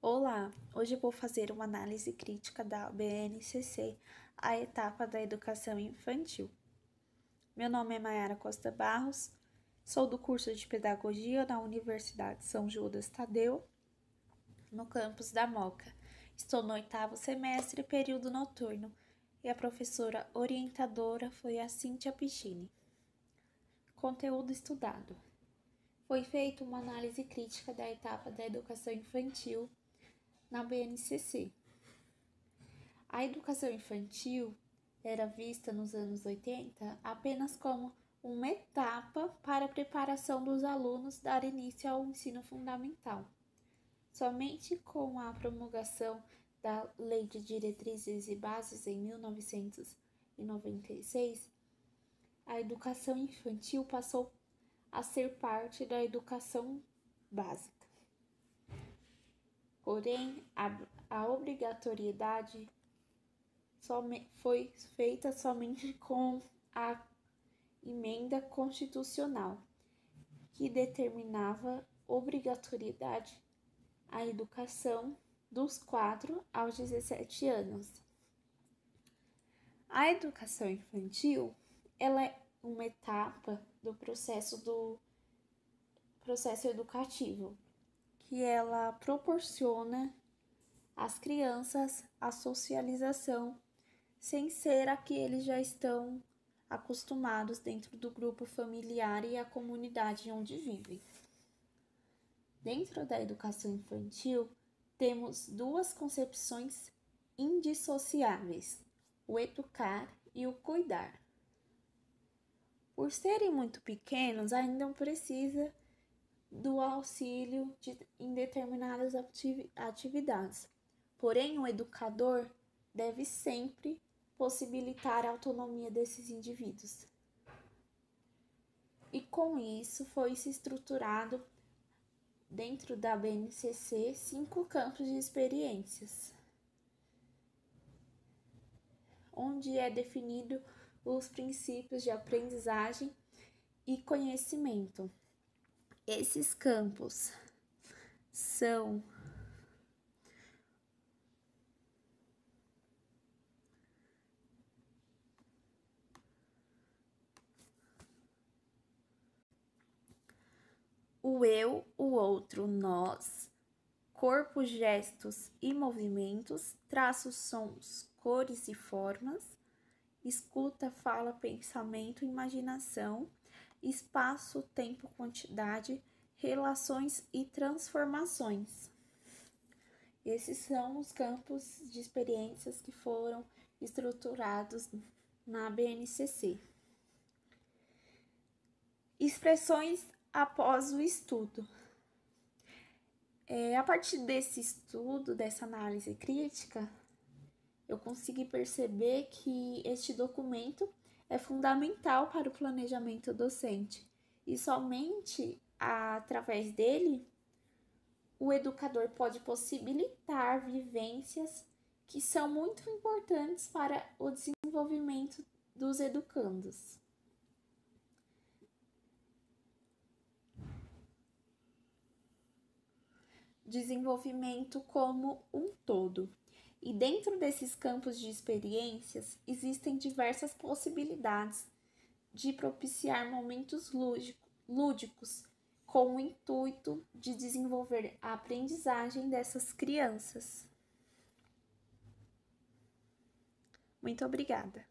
Olá, hoje vou fazer uma análise crítica da BNCC, a etapa da educação infantil. Meu nome é Mayara Costa Barros, sou do curso de Pedagogia da Universidade São Judas Tadeu, no campus da Moca. Estou no oitavo semestre, período noturno, e a professora orientadora foi a Cíntia Pichini. Conteúdo estudado. Foi feita uma análise crítica da etapa da educação infantil na BNCC. A educação infantil era vista nos anos 80 apenas como uma etapa para a preparação dos alunos dar início ao ensino fundamental. Somente com a promulgação da Lei de Diretrizes e Bases em 1996, a educação infantil passou a ser parte da educação básica. Porém, a, a obrigatoriedade foi feita somente com a emenda constitucional, que determinava obrigatoriedade à educação dos 4 aos 17 anos. A educação infantil, ela é uma etapa do processo do processo educativo que ela proporciona às crianças a socialização sem ser a que eles já estão acostumados dentro do grupo familiar e a comunidade onde vivem. Dentro da educação infantil, temos duas concepções indissociáveis: o educar e o cuidar. Por serem muito pequenos, ainda não precisa do auxílio de, em determinadas atividades. Porém, o educador deve sempre possibilitar a autonomia desses indivíduos. E com isso foi-se estruturado dentro da BNCC cinco campos de experiências, onde é definido os princípios de aprendizagem e conhecimento. Esses campos são o eu, o outro, nós, corpo, gestos e movimentos, traços, sons, cores e formas, escuta, fala, pensamento, imaginação espaço, tempo, quantidade, relações e transformações. Esses são os campos de experiências que foram estruturados na BNCC. Expressões após o estudo. É, a partir desse estudo, dessa análise crítica, eu consegui perceber que este documento é fundamental para o planejamento docente e somente através dele o educador pode possibilitar vivências que são muito importantes para o desenvolvimento dos educandos. Desenvolvimento como um todo. E dentro desses campos de experiências existem diversas possibilidades de propiciar momentos lúdicos com o intuito de desenvolver a aprendizagem dessas crianças. Muito obrigada.